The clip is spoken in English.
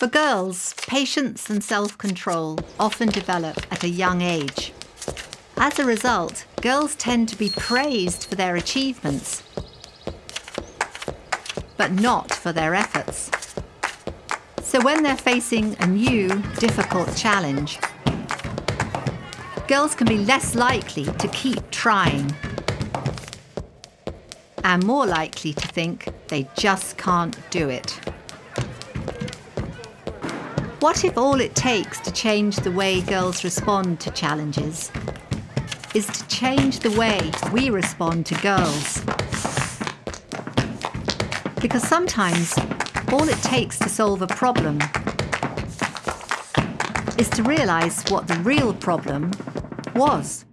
For girls, patience and self control often develop at a young age. As a result, girls tend to be praised for their achievements, but not for their efforts. So when they're facing a new, difficult challenge, girls can be less likely to keep trying and more likely to think they just can't do it. What if all it takes to change the way girls respond to challenges is to change the way we respond to girls? Because sometimes all it takes to solve a problem is to realise what the real problem was.